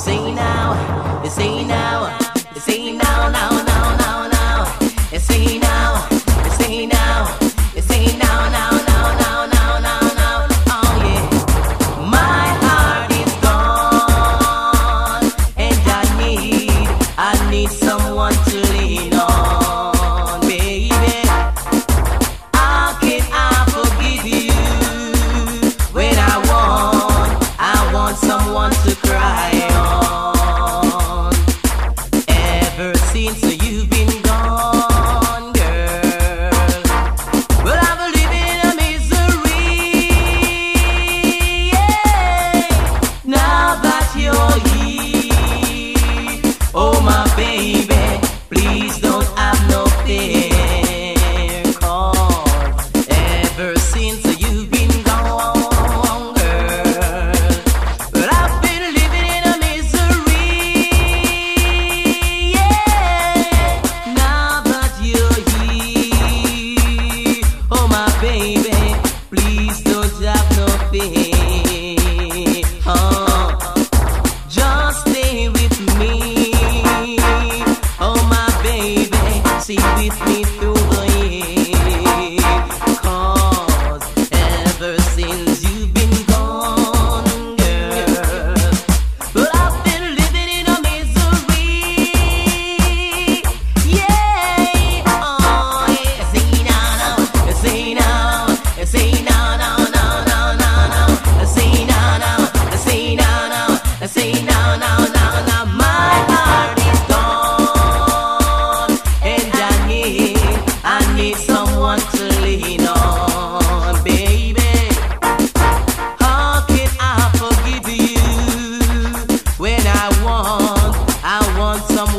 Say now, say now, say now, now. want someone to cry on. Ever since you've been gone, girl. Well, I'm living misery. Now that you're here, oh my baby, please don't.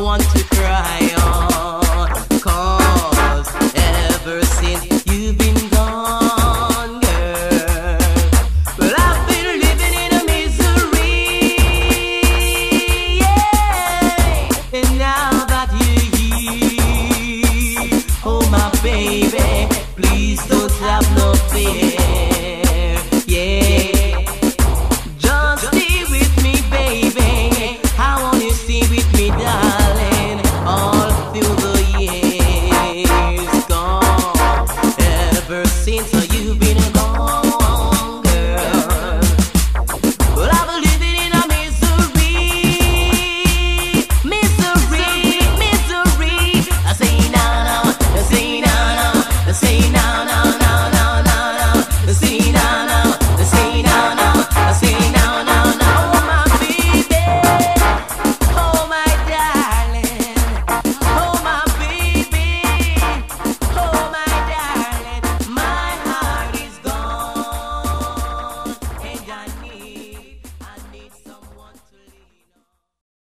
want to cry on. Cause ever since you've been gone, girl, well, I've been living in a misery. Yeah. And now that you're here, oh, my baby, please don't have no fear. you've been a